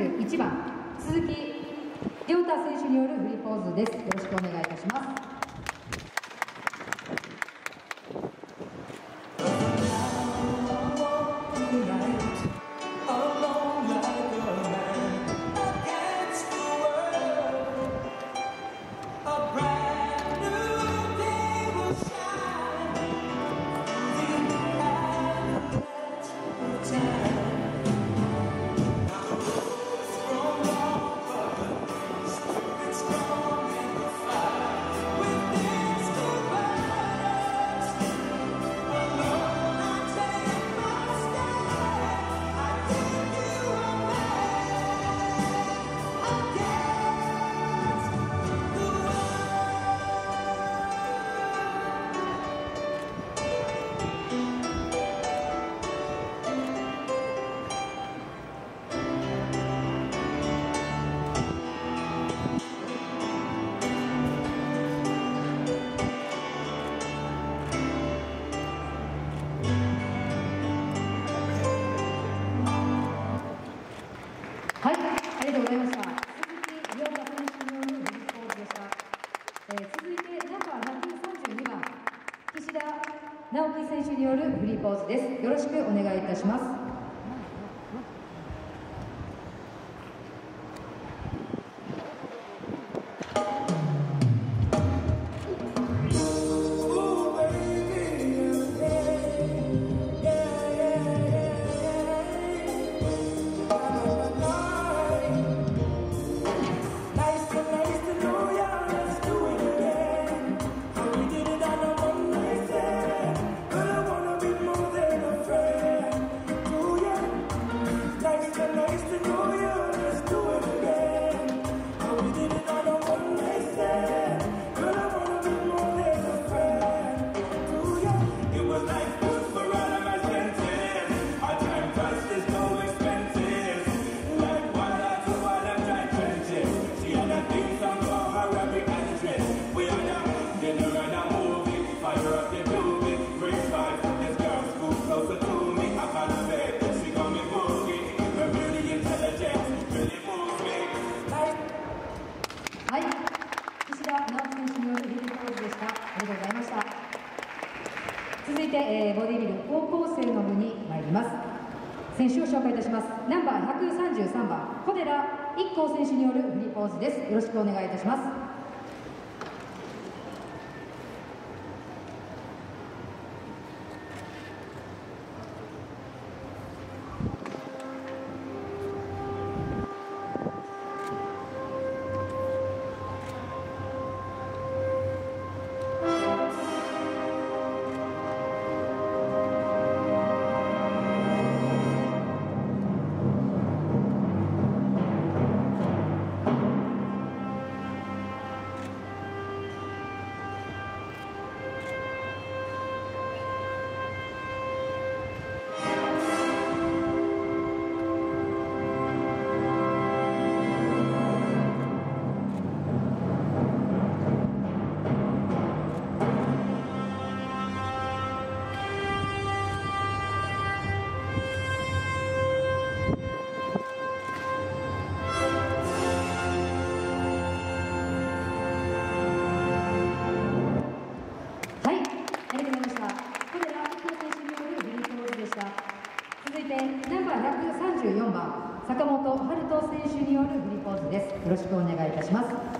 31番。鈴木亮太選手によるフリーポーズです。よろしくお願いいたします。です。よろしくお願いいたします。続いてナンバー134番坂本春人選手によるグリポーズです。よろしくお願いいたします。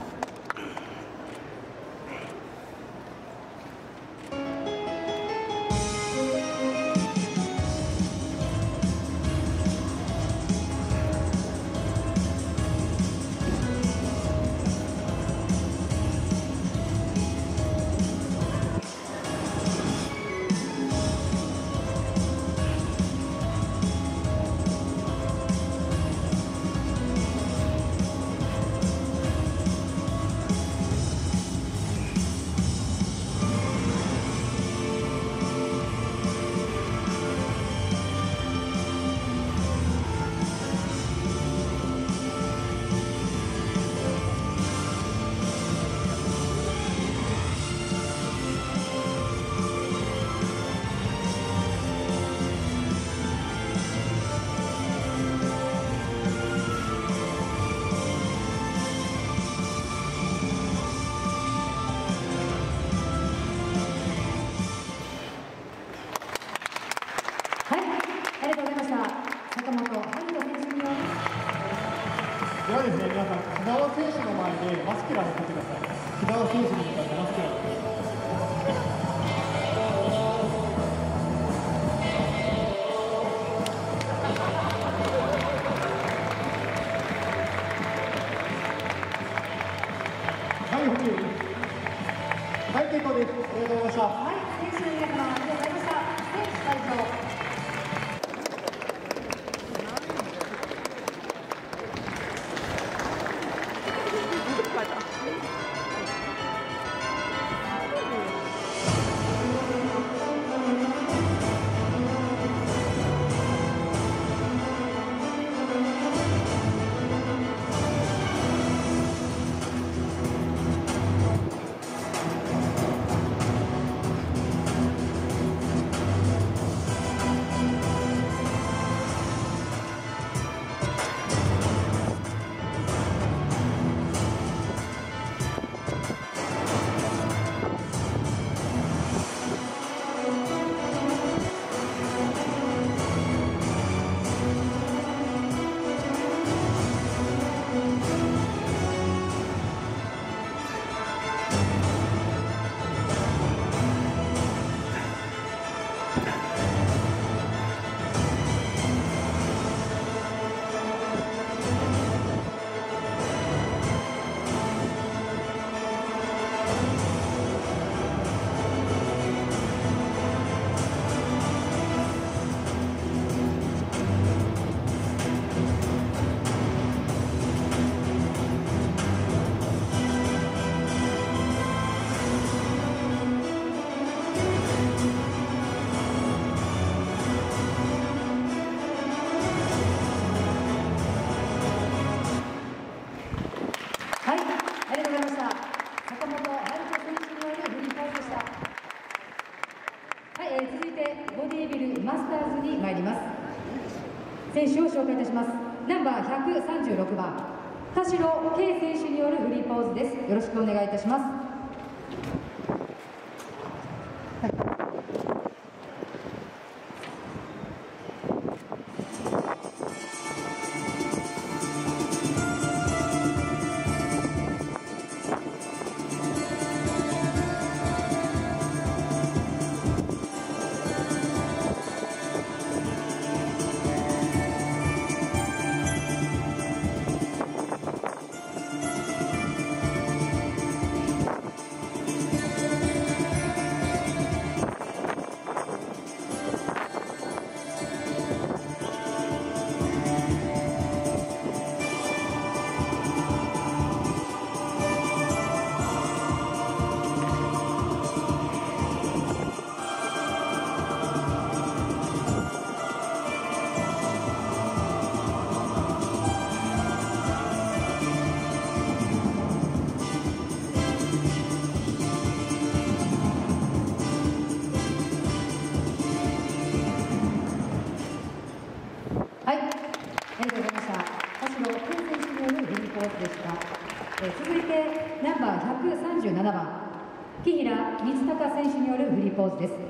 します。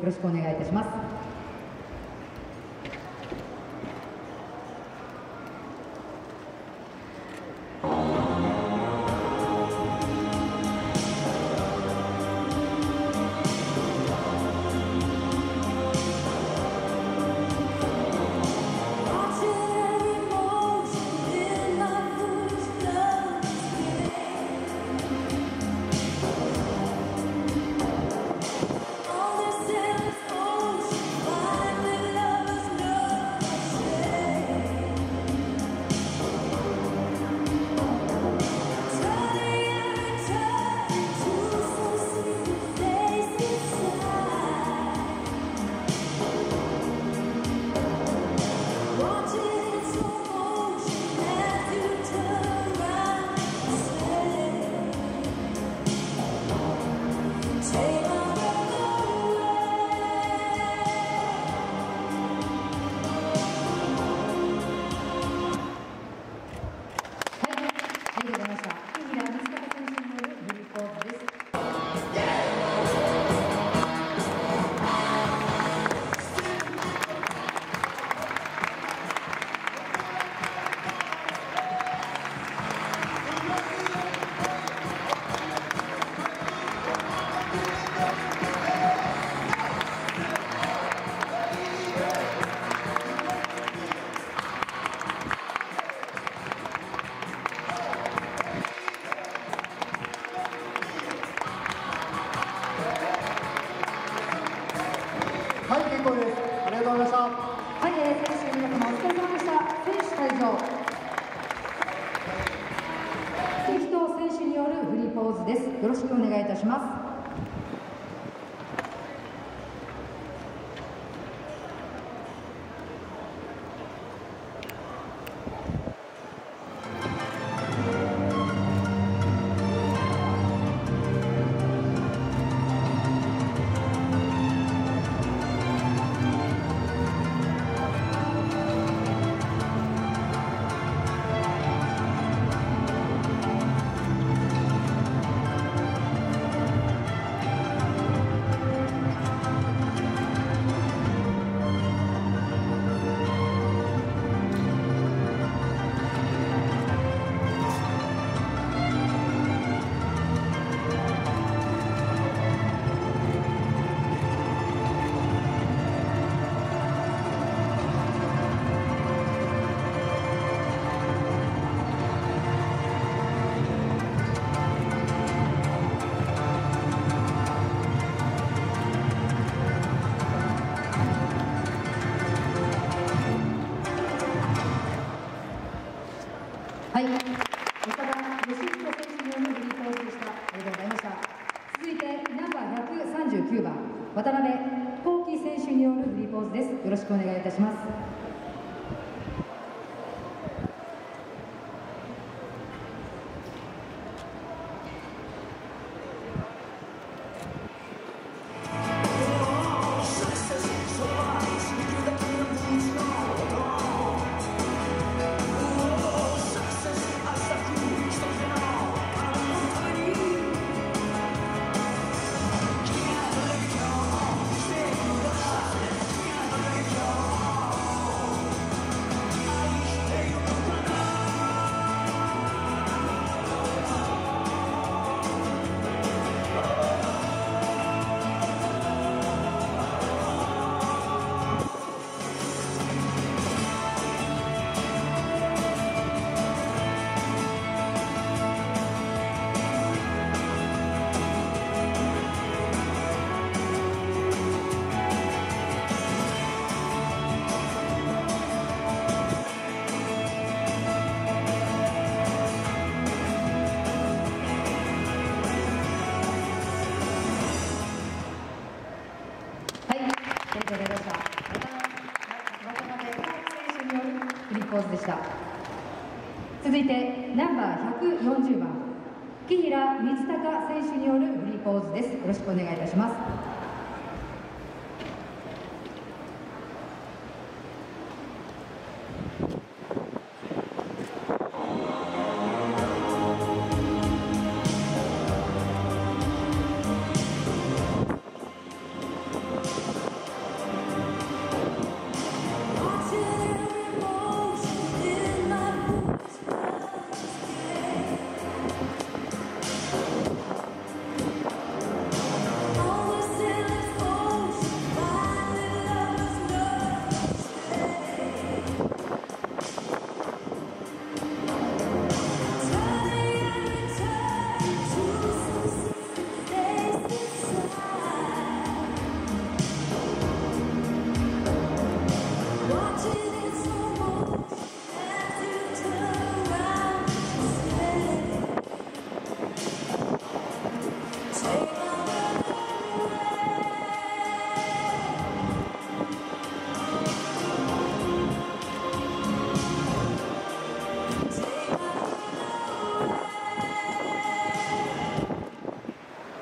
よろしくお願いいたします。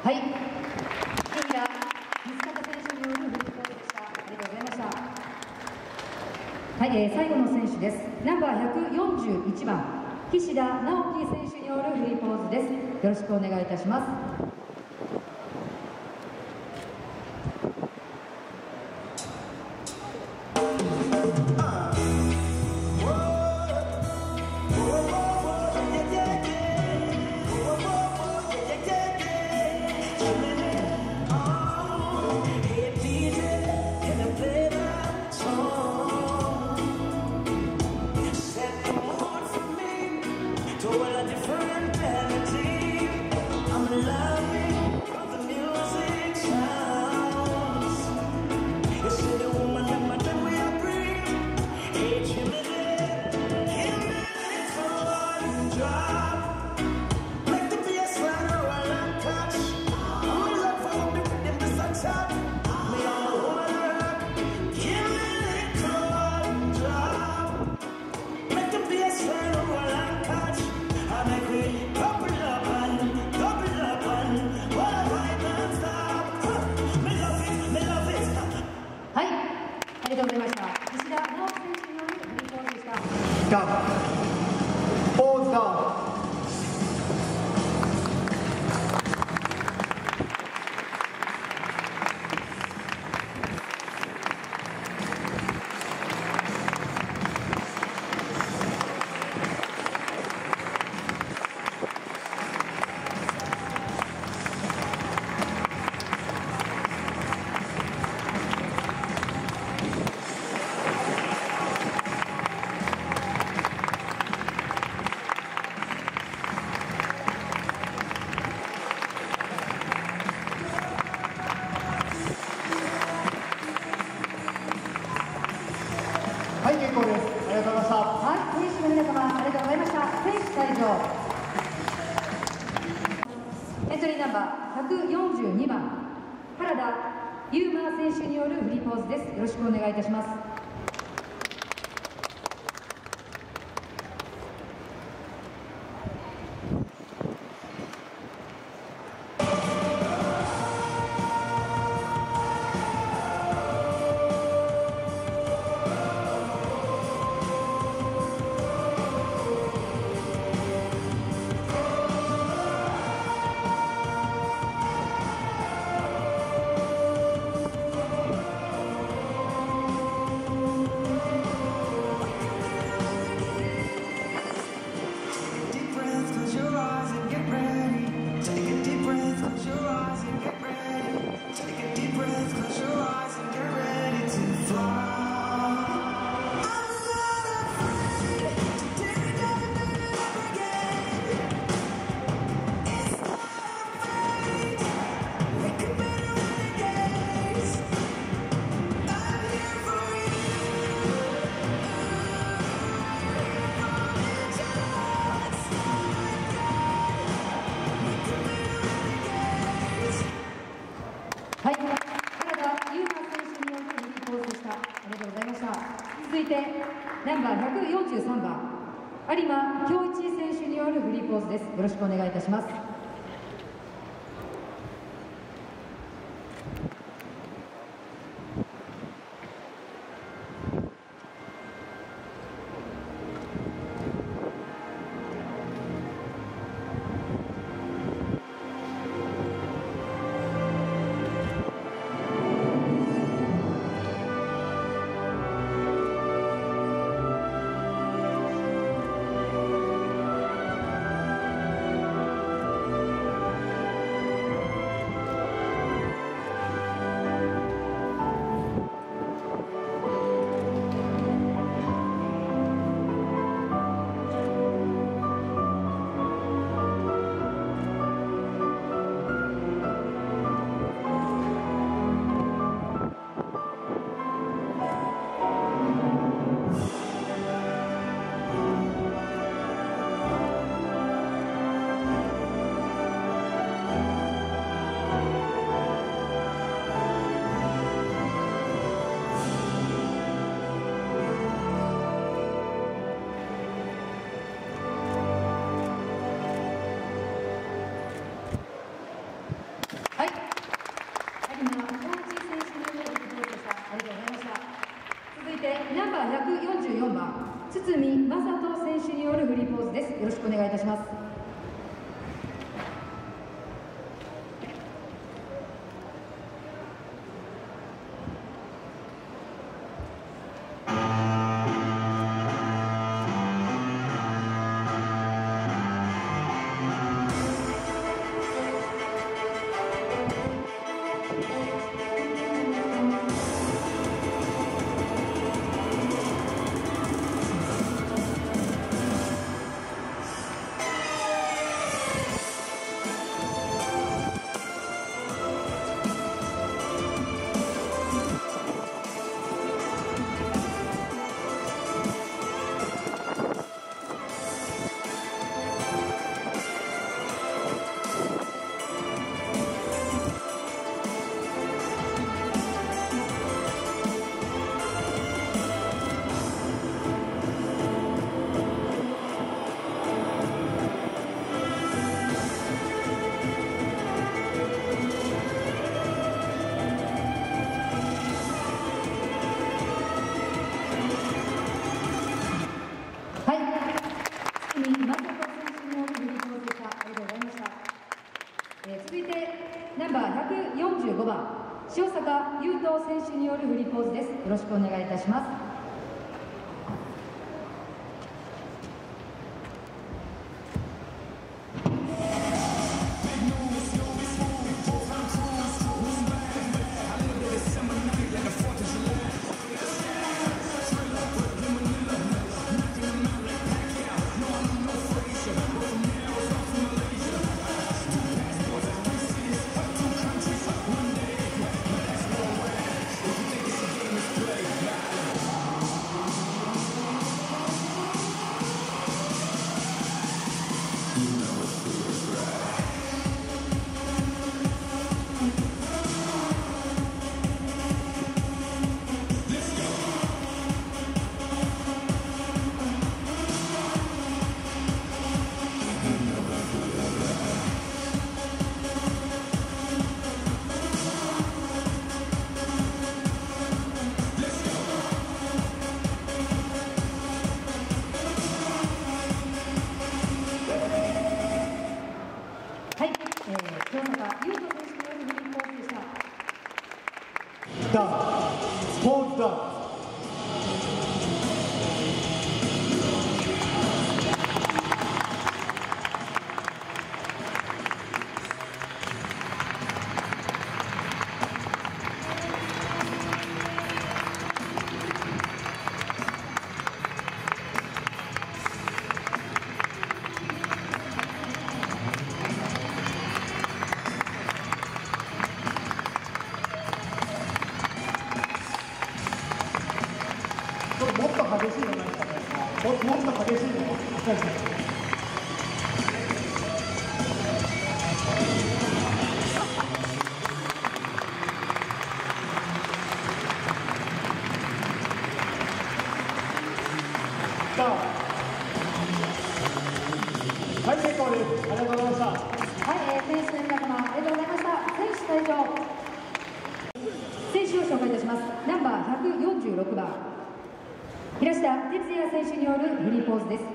はい。木平水方選手によるフリーポーズでした。ありがとうございました。はい、えー、最後の選手です。ナンバー141番、岸田直樹選手によるフリーポーズです。よろしくお願いいたします。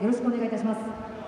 よろしくお願いいたします。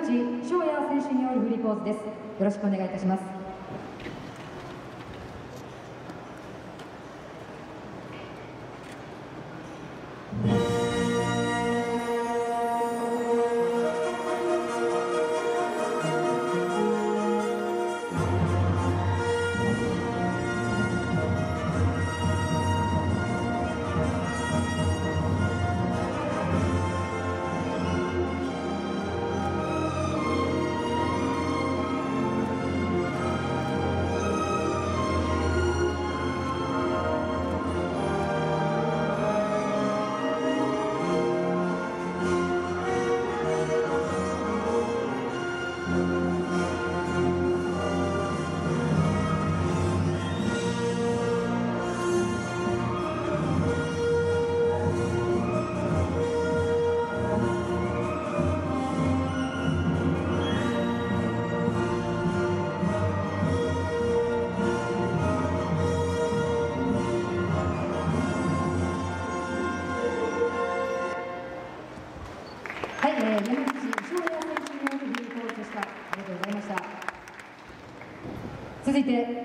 翔也選手によるポーズです。よろしくお願いいたします。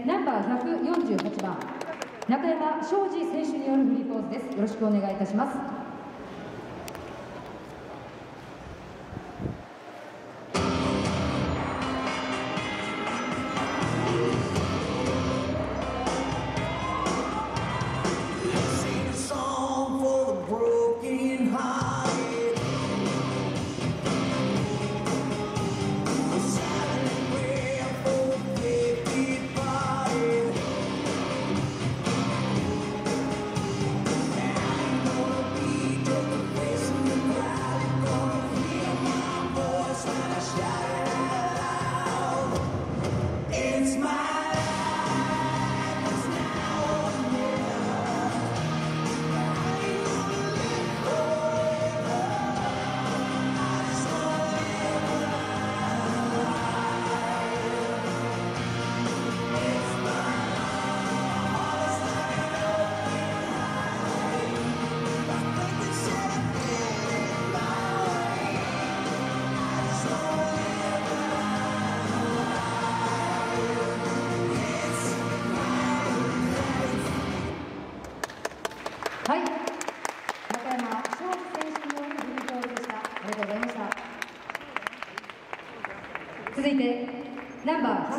ナンバー148番中山昌司選手によるフリーポーズです。よろしくお願いいたします。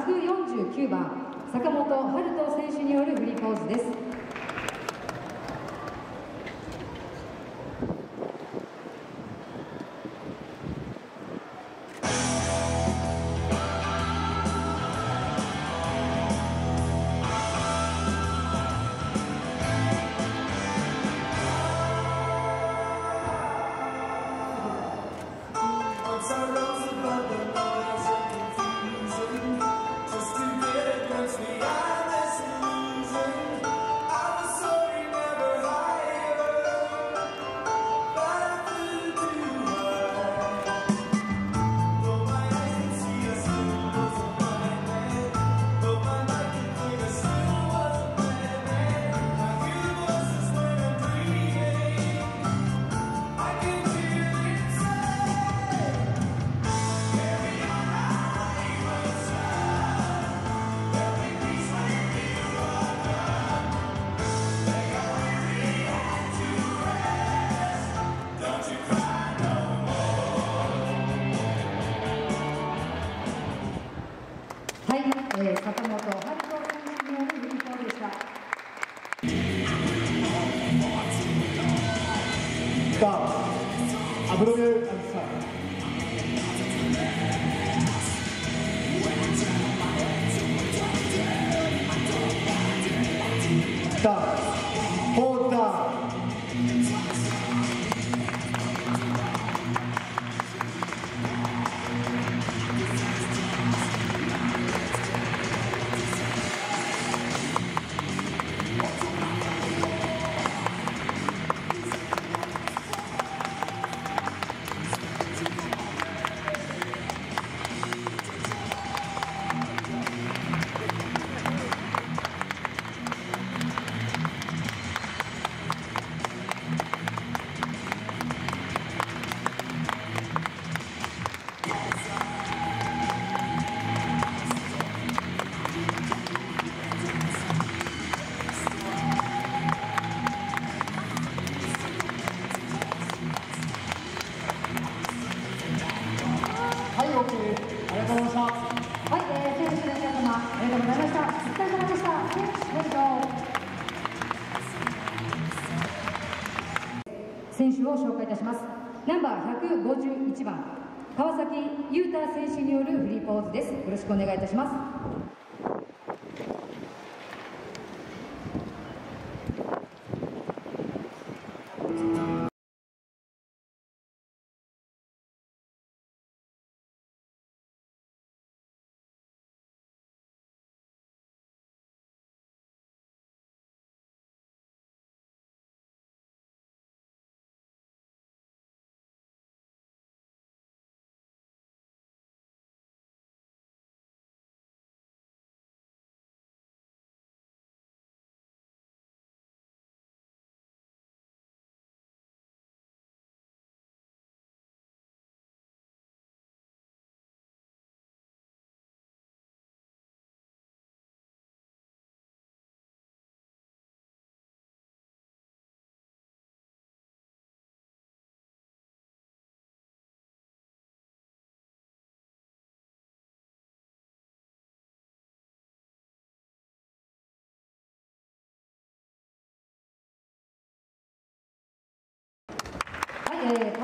149番坂本春人選手によるフリーポーズです。くお願いいたします。Gracias.